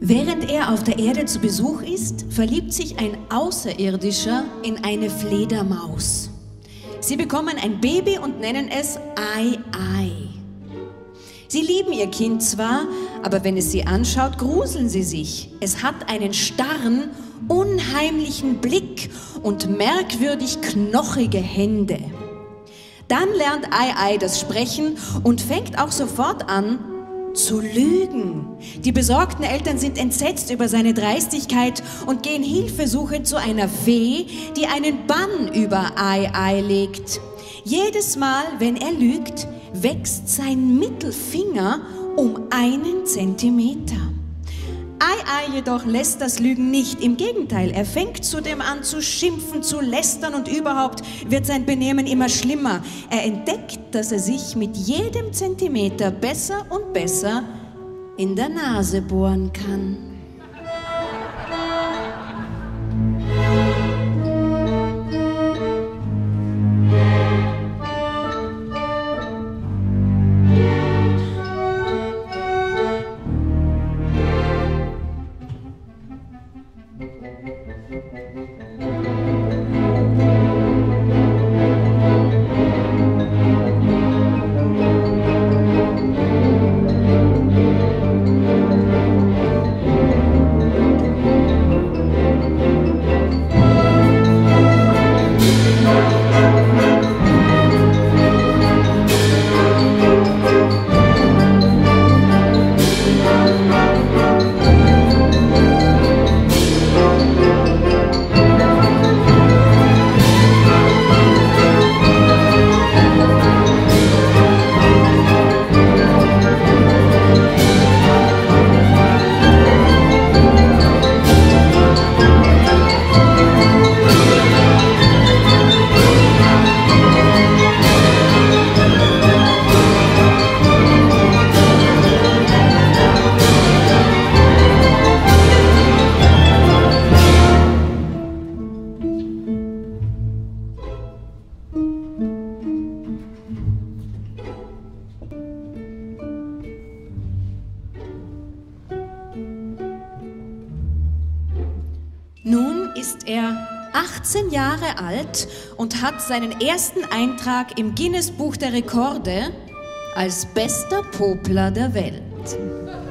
Während er auf der Erde zu Besuch ist, verliebt sich ein Außerirdischer in eine Fledermaus. Sie bekommen ein Baby und nennen es Ai Ai. Sie lieben ihr Kind zwar, aber wenn es sie anschaut, gruseln sie sich. Es hat einen starren, unheimlichen Blick und merkwürdig knochige Hände. Dann lernt Ai Ai das Sprechen und fängt auch sofort an zu lügen. Die besorgten Eltern sind entsetzt über seine Dreistigkeit und gehen hilfesuchend zu einer Fee, die einen Bann über Ai Ai legt. Jedes Mal, wenn er lügt, wächst sein Mittelfinger um einen Zentimeter. Ai Ai jedoch lässt das Lügen nicht. Im Gegenteil, er fängt zudem an zu schimpfen, zu lästern und überhaupt wird sein Benehmen immer schlimmer. Er entdeckt, dass er sich mit jedem Zentimeter besser und besser in der Nase bohren kann. Ist er 18 Jahre alt und hat seinen ersten Eintrag im Guinness Buch der Rekorde als bester Popler der Welt.